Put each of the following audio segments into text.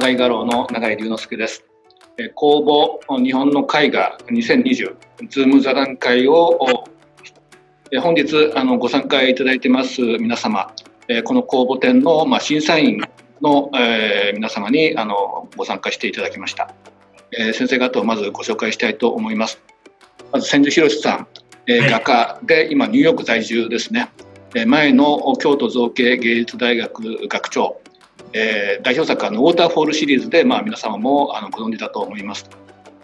長井画廊の長井龍之介です。公募日本の絵画2020ズーム座談会を本日あのご参加いただいてます皆様、この公募展の、まあ、審査員の、えー、皆様にあのご参加していただきました。えー、先生方をまずご紹介したいと思います。まず千住博さん、えー、画家で今ニューヨーク在住ですね。えー、前の京都造形芸術大学学長、えー、代表作はのウォーターフォールシリーズでまあ皆様もあのご存知だと思います。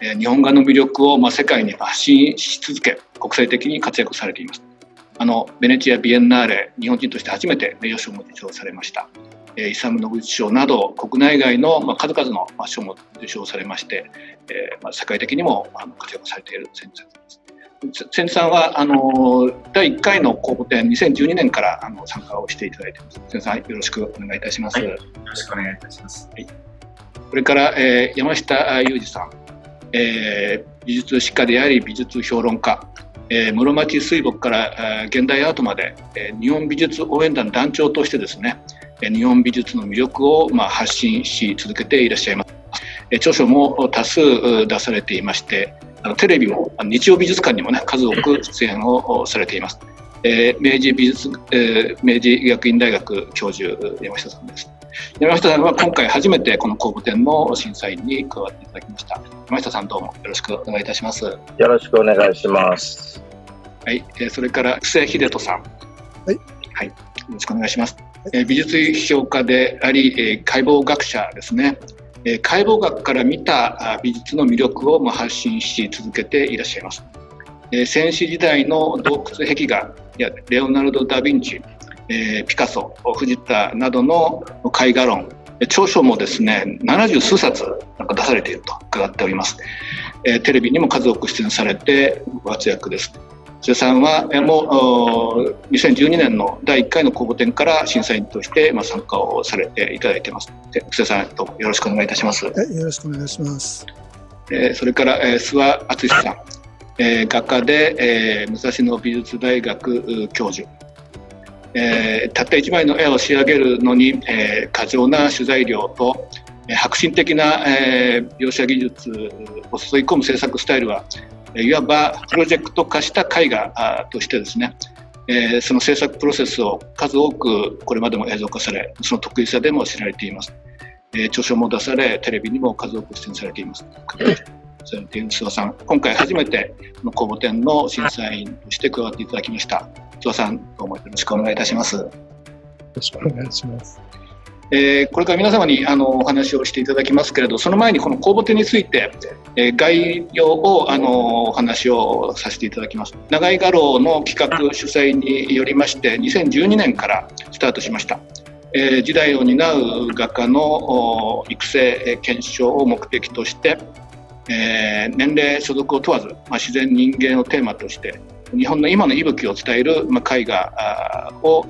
えー、日本画の魅力をまあ世界に発信し続け国際的に活躍されています。あのベネチア・ビエンナーレ日本人として初めて名誉賞も受賞されました。イサム・ノグチ賞など国内外の、まあ、数々のまあ賞も受賞されまして、えーまあ、世界的にもあの活躍されている先生です。千さんはあの第1回の公募展2012年からあの参加をしていただいています。千さんよろしくお願いいたします。はい、よろしくお願いいたします。はい、これから、えー、山下裕二さん、えー、美術史家であり美術評論家、えー、室町水墨から、えー、現代アートまで、えー、日本美術応援団団長としてですね、日本美術の魅力をまあ発信し続けていらっしゃいます。著書も多数出されていまして、あのテレビも日曜美術館にもね数多く出演をされています。えー、明治美術、えー、明治医学院大学教授山下さんです。山下さんは今回初めてこの公募展の審査員に加わっていただきました。山下さんどうもよろしくお願いいたします。よろしくお願いします。はい、えー、それから布施秀人さん。はい。はい、よろしくお願いします。え美術批評家であり、え解剖学者ですね、え解剖学から見た美術の魅力を発信し続けていらっしゃいます。え戦死時代の洞窟壁画やレオナルド・ダ・ヴィンチ、えピカソ、藤田などの絵画論、著書もですね70数冊なんか出されていると伺っております。えテレビにも数多く出演されてご活躍です。瀬さんはもう2012年の第1回の公募展から審査員としてまあ参加をされていただいています。布施さん、どうもよろしくお願いいたします。よろしくお願いします。えー、それから、えー、諏訪敦さん、えー、画家で、えー、武蔵野美術大学教授。えー、たった1枚の絵を仕上げるのに、えー、過剰な取材量と、えー、革新的な、えー、描写技術を注い込む制作スタイルはいわばプロジェクト化した絵画としてですね、えー、その制作プロセスを数多くこれまでも映像化されその得意さでも知られています、えー、著書も出されテレビにも数多く出演されています。そういう諏訪さん今回初めてこの公募展の審査員として加わっていただきました。諏訪さんどうもよろしくお願いいたします。よろしくお願いします。えー、これから皆様にあのお話をしていただきますけれどその前にこの公募展について、えー、概要をあのお話をさせていただきます。長井画廊の企画主催によりまして2012年からスタートしました、えー、時代を担う画家の育成検証を目的として、え年齢所属を問わず、まあ、自然人間をテーマとして日本の今の息吹を伝える、まあ、絵画を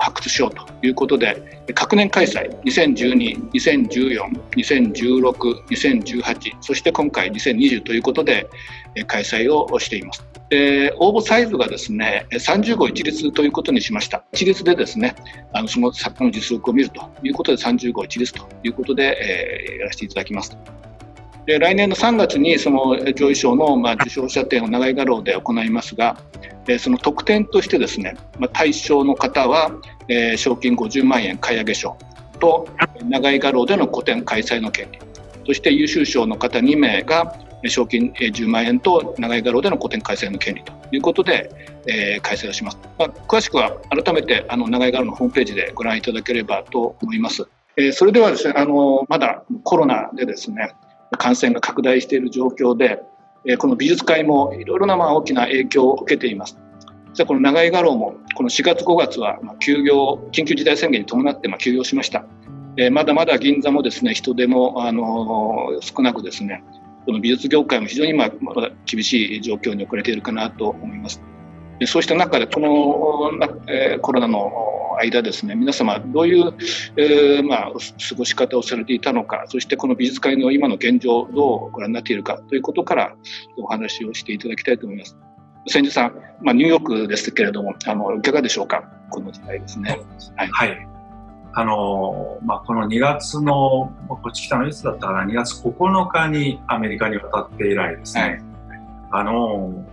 発掘しようということで各年開催2012、2014、2016、2018そして今回2020ということで開催をしています。で応募サイズがですね30号一律ということにしました。一律でですねあのその作家の実力を見るということで30号一律ということで、えー、やらせていただきます。で来年の3月にその上位賞のまあ受賞者展を長井画廊で行いますが、えその特典としてですね、まあ、対象の方は、えー、賞金50万円買い上げ賞と長井画廊での個展開催の権利。そして優秀賞の方2名が賞金10万円と長井画廊での個展開催の権利ということで、えー、開催をします、まあ、詳しくは改めてあの長井画廊のホームページでご覧いただければと思います、えー、それではですねあのまだコロナでですね感染が拡大している状況で、えこの美術界もいろいろなまあ大きな影響を受けています。実はこの長井画廊もこの4月5月は休業緊急事態宣言に伴ってま休業しました。えまだまだ銀座もですね人手もあの少なくですねこの美術業界も非常にままだ厳しい状況に遅れているかなと思います。そうした中でこの、コロナの間ですね皆様どういう、えー、まあ、過ごし方をされていたのかそしてこの美術界の今の現状をどうご覧になっているかということからお話をしていただきたいと思います。千住さん、まあ、ニューヨークですけれどもあのいかがでしょうかこの時代ですね。はい、はい。あの、まあ、この2月の、こっち来たのいつだったかな、2月9日にアメリカに渡って以来ですね、はい、あの、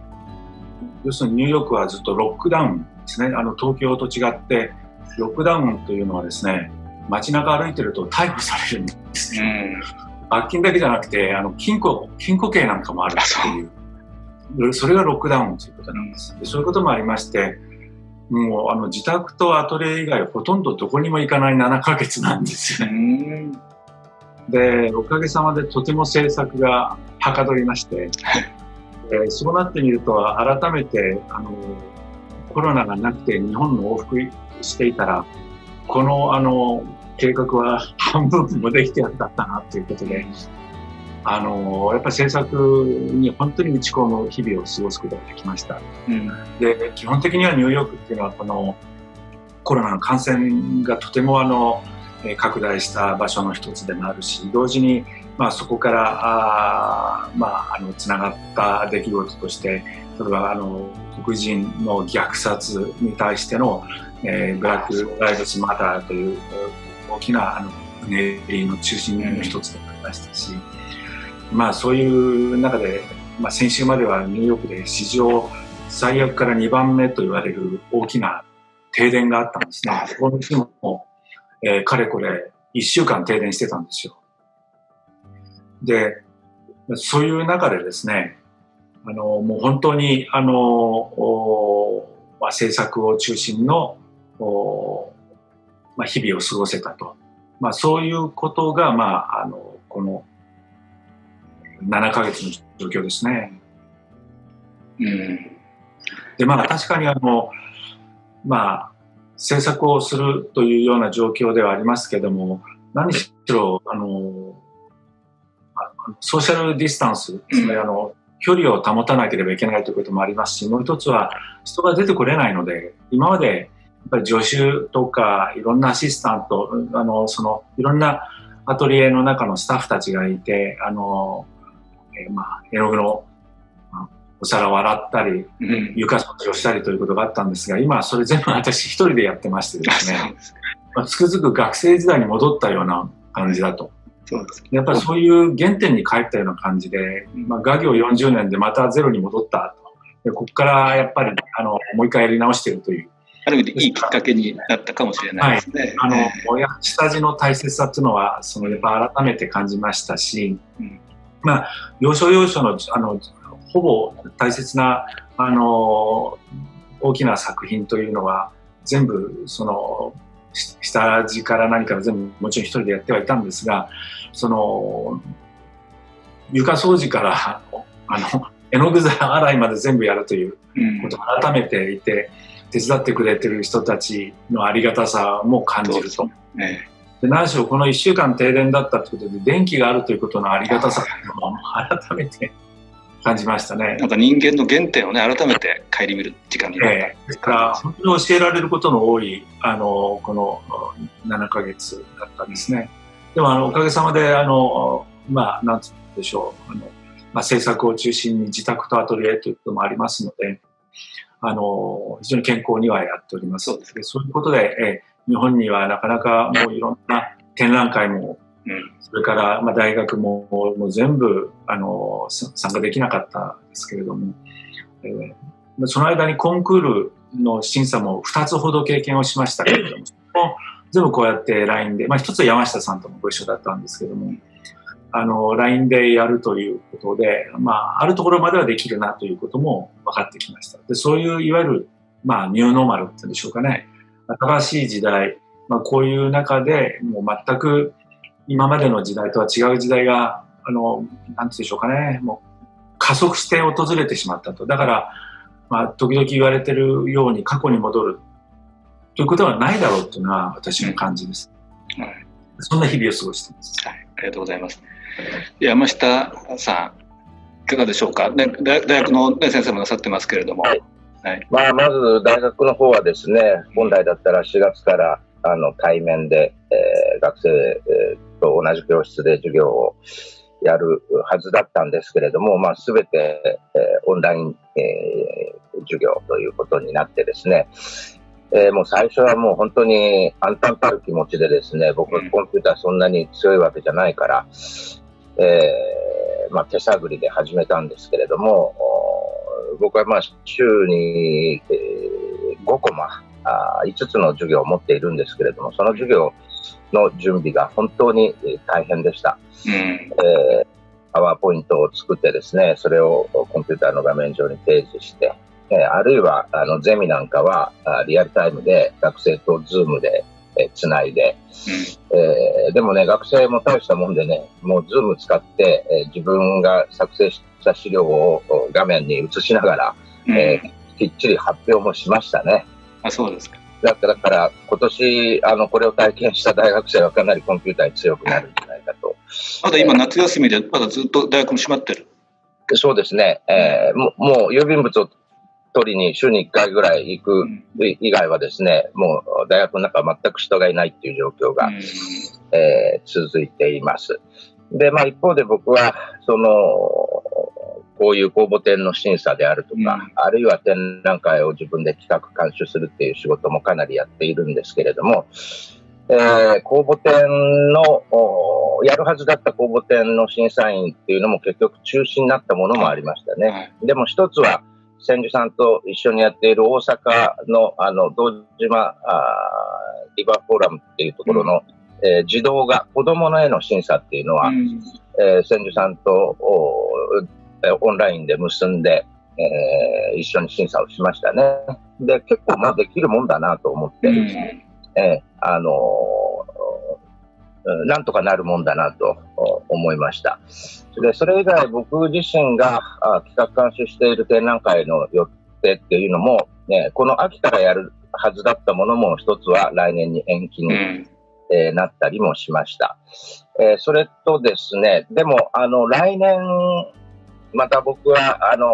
要するにニューヨークはずっとロックダウンですね、あの東京と違って、ロックダウンというのはですね、街中歩いてると逮捕されるんですね。罰金だけじゃなくて、あの金庫、金庫刑なんかもあるっていう。それがロックダウンということなんです。でそういうこともありまして、もうあの自宅とアトリエ以外ほとんどどこにも行かない7ヶ月なんですよね。で、おかげさまでとても制作がはかどりまして、えそうなってみると改めてあのコロナがなくて日本の往復していたらこのあの計画は半分もできてやったなということで、あのやっぱり制作に本当に打ち込む日々を過ごすことができました。うん、で基本的にはニューヨークっていうのはこのコロナの感染がとてもあの拡大した場所の一つでもあるし同時に、まあ、そこからあ、まあ、あのつながった出来事として例えばあの黒人の虐殺に対しての、えー、ブラック・ライブズ・マターという大きなあのうねりの中心の一つでもありましたし。まあそういう中で、まあ、先週まではニューヨークで史上最悪から2番目と言われる大きな停電があったんですね。この日も、えー、かれこれ1週間停電してたんですよ。で、そういう中でですね、あの、もう本当に、あの、まあ、政策を中心の、まあ、日々を過ごせたと。まあ、そういうことが、まあ、あの、この7ヶ月の状況ですね。うん、でまあ確かにあのまあ政策をするというような状況ではありますけども何しろあのソーシャルディスタンスですね、うん、あの距離を保たなければいけないということもありますしもう一つは人が出てこれないので今までやっぱり助手とかいろんなアシスタントあのそのいろんなアトリエの中のスタッフたちがいてあのえー、まあ、絵の具のお皿を洗ったり、うん、床掃除をしたりということがあったんですが、今はそれ全部私一人でやってましてですね、まあ、つくづく学生時代に戻ったような感じだと。そうですやっぱりそういう原点に帰ったような感じで、まあ、画業40年でまたゼロに戻ったと。でここからやっぱりあのもう一回やり直しているという。ある意味でいいきっかけになったかもしれないですね。はい、あの、えー、下地の大切さというのは、そのやっぱ改めて感じましたし、うんまあ、要所要所のあのほぼ大切なあの大きな作品というのは全部その下地から何から全部もちろん一人でやってはいたんですがその床掃除からあの絵の具皿洗いまで全部やるということを改めていて、手伝ってくれてる人たちのありがたさも感じると。ね。で何しろこの1週間停電だったということで電気があるということのありがたさを改めて感じましたね。なんか人間の原点をね改めて顧みる時間になった、えー、ですから本当に教えられることの多いあのこの7か月だったんですね。でもあのおかげさまであのまあなんつうんでしょうあの、まあ、制作を中心に自宅とアトリエということもありますので。あの非常に健康にはやっております。そうですね。そういうことで、えー日本にはなかなかもういろんな展覧会も、うん、それからまあ大学ももう全部あの参加できなかったんですけれども、えー、その間にコンクールの審査も2つほど経験をしましたけれども、全部こうやって LINE で、まあ一つは山下さんともご一緒だったんですけども、あの、LINE でやるということで、まあ、あるところまではできるなということも分かってきました。で、そういういわゆる、まあ、ニューノーマルっていうんでしょうかね。新しい時代、まあ、こういう中でもう全く今までの時代とは違う時代が、あの、なんて言うんでしょうかね、もう加速して訪れてしまったと。だから、まあ、時々言われてるように過去に戻るということはないだろうというのは私の感じです。うん、はい、そんな日々を過ごしています。はい、ありがとうございます。山下さん、いかがでしょうか？ね、大学の、ね、先生もなさってますけれども。はいはい、まあ、まず大学の方はですね、本来だったら4月からあの対面で、えー、学生と同じ教室で授業をやるはずだったんですけれども、まあ、全て、えー、オンライン、えー、授業ということになってですね、えー、もう最初はもう本当に暗淡たる気持ちでですね、僕はコンピューターそんなに強いわけじゃないから、えー、まあ、手探りで始めたんですけれども、僕はまあ週に、えー、5コマあ、5つの授業を持っているんですけれども、その授業の準備が本当に大変でした。うん、えーパワーポイントを作ってですね、それをコンピューターの画面上に提示して、えあるいはあのゼミなんかはリアルタイムで学生と Zoom でえつないで、えー、でもね、学生も大したもんでね、もう Zoom 使って、えー、自分が作成した資料を画面に映しながら、うん、えー、きっちり発表もしましたね。あ、そうですか。だから、だから今年、あの、これを体験した大学生はかなりコンピューターに強くなるんじゃないかと。まだ今、夏休みで、まだずっと大学も閉まってる？そうですね。えー、ももう郵便物を取りに週に1回ぐらい行く以外はですね、もう大学の中は全く人がいないっていう状況が、えー、続いています。で、まあ一方で僕は、その、こういう公募展の審査であるとか、うん、あるいは展覧会を自分で企画監修するっていう仕事もかなりやっているんですけれども、えー、公募展の、やるはずだった公募展の審査員っていうのも結局中止になったものもありましたね。でも一つは、千住さんと一緒にやっている大阪のあの堂島あリバーフォーラムっていうところの、うん、えー、児童が子供の絵の審査っていうのは、うん、えー、千住さんとオンラインで結んで、えー、一緒に審査をしましたね。で、結構まあできるもんだなと思って、うん、えー、あのー、なんとかなるもんだなと思いました。で、それ以外僕自身が企画監修している展覧会の予定っていうのも、ね、この秋からやるはずだったものも一つは来年に延期に、えー、なったりもしました。えー、それとですね、でも、あの、来年、また僕は、あの、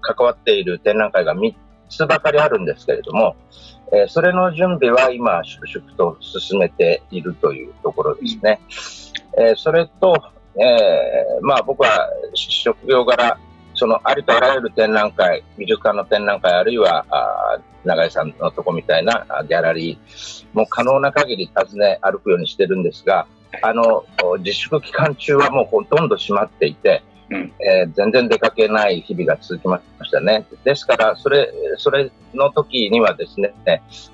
関わっている展覧会が3つばかりあるんですけれども、えー、それの準備は今、粛々と進めているというところですね。えー、それと、えー、まあ僕は職業柄、そのありとあらゆる展覧会、美術館の展覧会、あるいはあ永井さんのとこみたいなギャラリーも可能な限り訪ね歩くようにしてるんですが、あの自粛期間中はもうほとんど閉まっていて、うん、えー、全然出かけない日々が続きましたね。ですから、それ、それの時にはですね、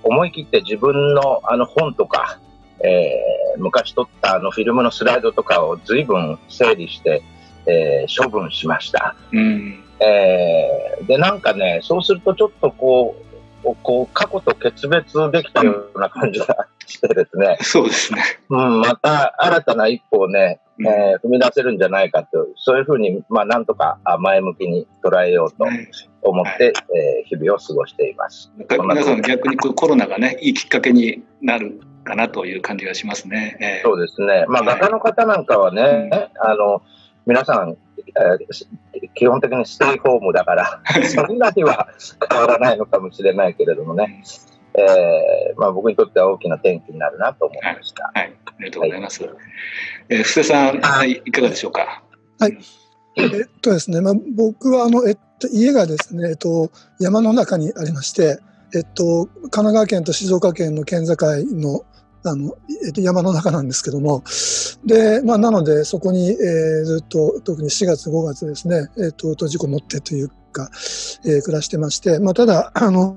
思い切って自分のあの本とか、えー、昔撮ったあのフィルムのスライドとかを随分整理して、えー、処分しました。うん、えー、で、なんかね、そうするとちょっとこう、こう過去と決別できたような感じがしてですね。そうですね。うん、また新たな一歩をね、えー、踏み出せるんじゃないかと、そういうふうに、まあ、なんとか前向きに捉えようと思って、はい、えー、日々を過ごしています。皆さん逆にコロナがね、いいきっかけになるかなという感じがしますね。えー、そうですね。まあ、画家の方なんかはね、はい、あの、皆さん、えー、基本的にステイホームだから、そんなには変わらないのかもしれないけれどもね。えーまあ、僕にとっては大きな転機になるなと思いました。はい、はい、ありがとうございます。はい、えー、布施さん、はい、いかがでしょうか？はい。えっとですね、まあ、僕はあの、えっと、家がですね、えっと、山の中にありまして、えっと、神奈川県と静岡県の県境のあの、えっと、山の中なんですけども、で、まあ、なので、そこに、えー、ずっと、特に4月、5月ですね、えっと、閉じこもってというか、えー、暮らしてまして、まあ、ただ、あの、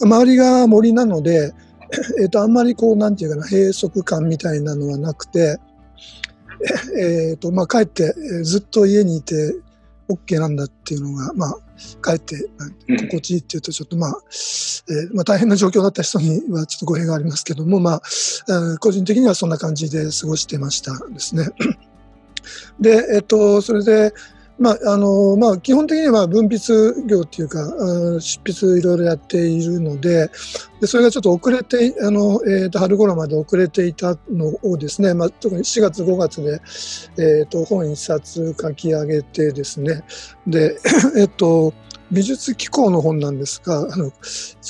周りが森なので、えっと、あんまりこう、なんていうかな、閉塞感みたいなのはなくて、えっと、まあ、帰って、ずっと家にいて、OK なんだっていうのが、まあ、帰って、心地いいっていうと、ちょっとまあ、えー、まあ大変な状況だった人にはちょっと語弊がありますけども、まあ、個人的にはそんな感じで過ごしてましたですね。で、えっと、それで、まああのまあ、基本的には分筆業っていうか、執筆いろいろやっているので、でそれがちょっと遅れて、あのえー、と春頃まで遅れていたのをですね、まあ、特に4月、5月で、えー、と本一冊書き上げてですね、で、えっと、美術機構の本なんですが、あの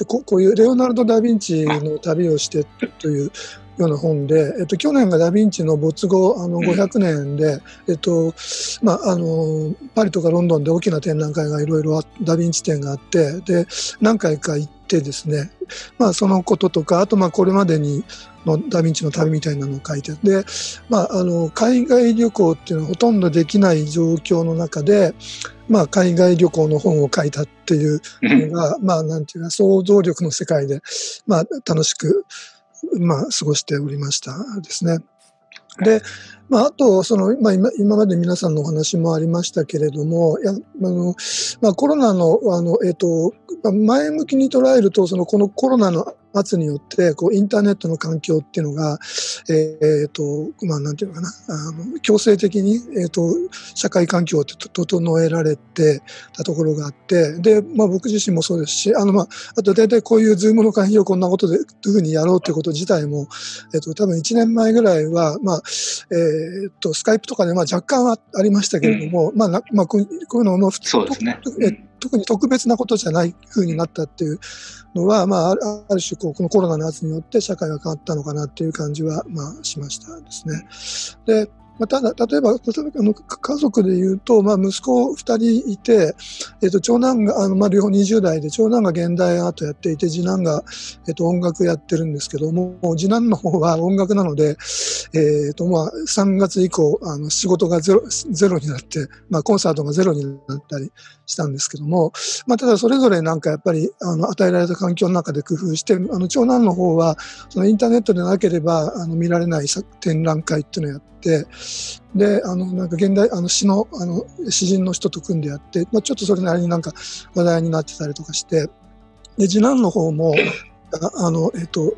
ここういうレオナルド・ダ・ヴィンチの旅をしてという、ような本で、えっと、去年がダ・ヴィンチの没後あの500年で、えっとまあ、あのパリとかロンドンで大きな展覧会がいろいろダ・ヴィンチ展があってで何回か行ってですね、まあ、そのこととかあとまあこれまでにのダ・ヴィンチの旅みたいなのを書いてで、まあ、あの海外旅行っていうのはほとんどできない状況の中で、まあ、海外旅行の本を書いたっていうのが、まあ、なんていうか想像力の世界で、まあ、楽しく、まあ、過ごしておりましたですね。で、まあ、あと、その、まあ今、今まで皆さんのお話もありましたけれども、やあのまあ、コロナの、あの、えっ、ー、と、前向きに捉えると、その、このコロナの圧によってこうインターネットの環境っていうのが、えーとまあ、なんていうのかなあの強制的に、えーと、社会環境を整えられてたところがあってで、まあ、僕自身もそうですしあの、まあ、あと大体こういうズームの会議をこんなことでどういうふうにやろうということ自体も、えーと、多分1年前ぐらいは、まあえーと、スカイプとかでまあ若干はありましたけれども、うん、まあまあ、こういうのも普通そうですね、特に特別なことじゃないふうになったっていうのは、まあ、ある種こうこのコロナの圧によって社会が変わったのかなっていう感じは、まあ、しましたですね。でまあ、ただ、例えば、あの家族で言うと、まあ、息子2人いて、えっと、長男が、あのまあ、両方20代で、長男が現代アートやっていて、次男が、えっと、音楽やってるんですけども、次男の方は音楽なので、えっと、まあ、3月以降、あの仕事がゼロゼロになって、まあ、コンサートがゼロになったりしたんですけども、まあ、ただ、それぞれなんかやっぱり、あの、与えられた環境の中で工夫して、あの、長男の方は、そのインターネットでなければ、あの、見られない展覧会っていうのをやって、であのなんか現代あの詩のあの詩人の人と組んでやって、まあ、ちょっとそれなりになんか話題になってたりとかしてで次男の方もあの、えっと、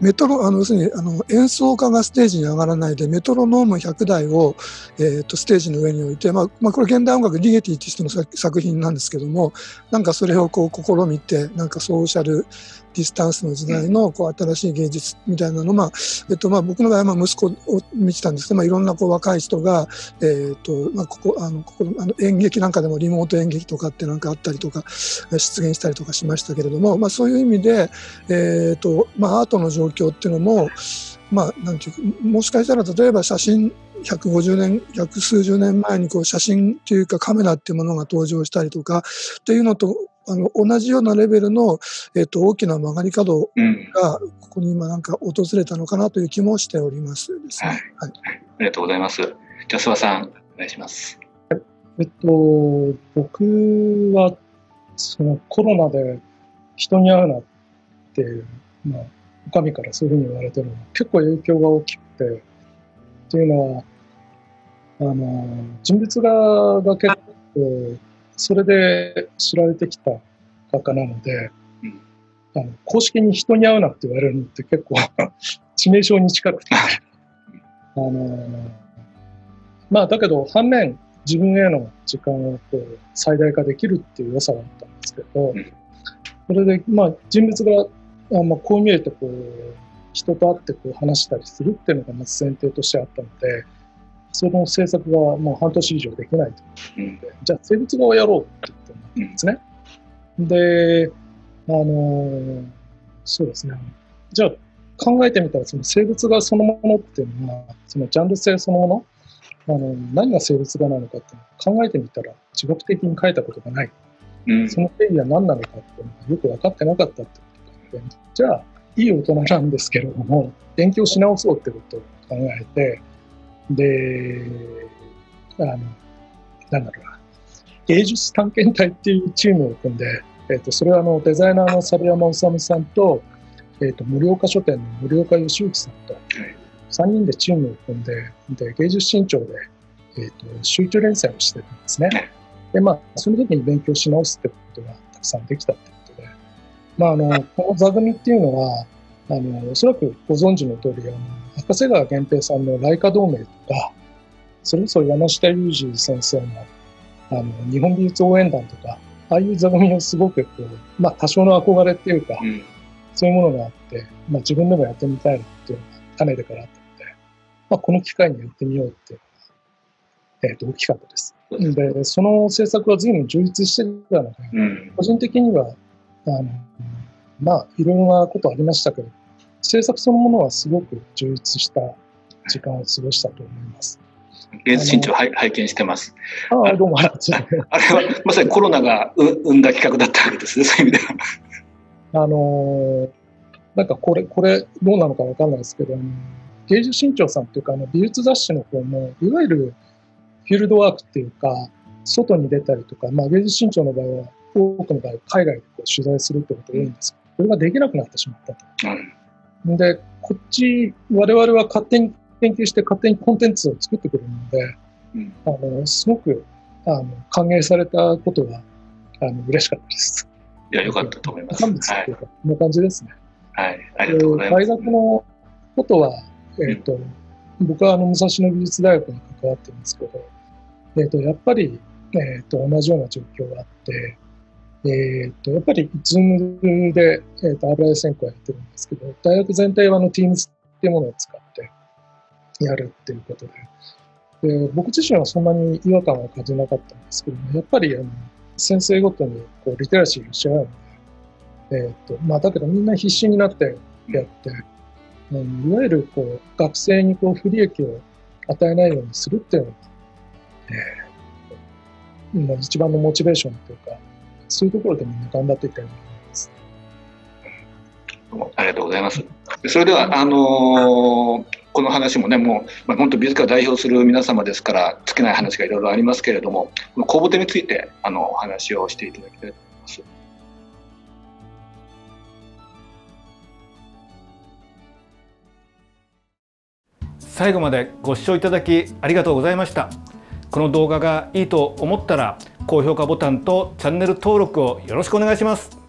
メトロあの要するにあの演奏家がステージに上がらないでメトロノーム100台を、えーと、ステージの上に置いて、まあまあ、これ現代音楽リゲティっていう人の作品なんですけどもなんかそれをこう試みてなんかソーシャルディスタンスの時代のこう新しい芸術みたいなのまあえっとまあ、僕の場合はまあ息子を見てたんですけど、まあ、いろんなこう若い人が、えーとまあ、ここあのここあの演劇なんかでもリモート演劇とかってなんかあったりとか出現したりとかしましたけれども、まあ、そういう意味で、えーとまあ、アートの状況っていうのも、まあ、なんていうかもしかしたら例えば写真150年百数十年前にこう写真っていうかカメラっていうものが登場したりとかっていうのとあの同じようなレベルの、えーと、大きな曲がり角がここに今なんか訪れたのかなという気もしておりますですね。はい、はい、ありがとうございます。じゃあ諏訪さんお願いします。えっと僕はそのコロナで人に会うなっていう、まあ、お上からそういうふうに言われてるのは結構影響が大きくてっていうのはあの人物画が結構それで知られてきた画家なので、うん、あの公式に人に会うなって言われるのって結構 致命傷に近くて、あのまあだけど反面自分への時間をこう最大化できるっていう良さはあったんですけど、うん、それでまあ人物があ、まあ、こう見えてこう人と会ってこう話したりするっていうのがまず前提としてあったので、その制作がもう半年以上できないというん、じゃあ生物画をやろうって言ったんですね。うん、で、あのそうですね。じゃあ考えてみたら、その生物画そのものっていうのは、そのジャンル性そのもの、あの何が生物画なのかっていうのを考えてみたら、自覚的に書いたことがない。うん、その定義は何なのかっていうのがよく分かってなかったってことで、じゃあ、いい大人なんですけれども、勉強し直そうってことを考えて、で、あの、なんだろうな、芸術探検隊っていうチームを組んで、えっ、ー、と、それはあの、デザイナーの猿山治さんと、えっ、ー、と、盛岡書店の森岡義之さんと、3人でチームを組んで、で、芸術新潮で、えっ、ー、と、集中連載をしてるんですね。で、まあ、その時に勉強し直すってことがたくさんできたってことで、まあ、あの、この座組っていうのは、あの、おそらくご存知の通り、あの、赤瀬川源平さんの来華同盟とか、それこそ山下裕二先生のあの日本美術応援団とか、ああいう座組をすごくこう、まあ多少の憧れっていうか、うん、そういうものがあって、まあ自分でもやってみたいっていうのが種でからあったので、まあこの機会にやってみようっていうのが、えっ、ー、と、大きかったです。で、その制作は随分充実してたので、うん、個人的には、あの、まあいろいろなことありましたけど、制作そのものはすごく充実した時間を過ごしたと思います。芸術新潮拝見してます。ああ、どうもあれはまさにコロナが生んだ企画だったわけですね、そういう意味では。あのなんかこれ、これどうなのかわかんないですけど、芸術新潮さんっていうか、あの美術雑誌の方も、いわゆるフィールドワークっていうか、外に出たりとか、まあ、芸術新潮の場合は、多くの場合、海外でこう取材するってことが多いんですけど、これができなくなってしまったと。うん、で、こっち、我々は勝手に研究して勝手にコンテンツを作ってくるので、うん、あのすごくあの歓迎されたことはあの嬉しかったです。いや、よかったと思います。はい、こんな感じですね。はい、ありがとうございます。大学のことは、えっ、ー、と、うん、僕はあの武蔵野美術大学に関わってるんですけど、えっ、ー、と、やっぱり、えっ、ー、と、同じような状況があって、えっ、と、やっぱり、ズームで、えっ、と、油絵専攻やってるんですけど、大学全体はあの、Teams っていうものを使ってやるっていうことで、で僕自身はそんなに違和感は感じなかったんですけども、やっぱりあの先生ごとにこうリテラシーが違うので、えーとまあ、だけどみんな必死になってやって、うん、いわゆるこう学生にこう不利益を与えないようにするっていうのが、えー、一番のモチベーションというか、そういうところでみんな頑張っていたように思います。ありがとうございます。それでは、あのーこの話もね、もう、まあ、本当、美術館を代表する皆様ですから、尽きない話がいろいろありますけれども、この公募展についてあのお話をしていただきたいと思います。最後までご視聴いただきありがとうございました。この動画がいいと思ったら高評価ボタンとチャンネル登録をよろしくお願いします。